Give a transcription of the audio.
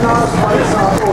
Cardinals, White Sox.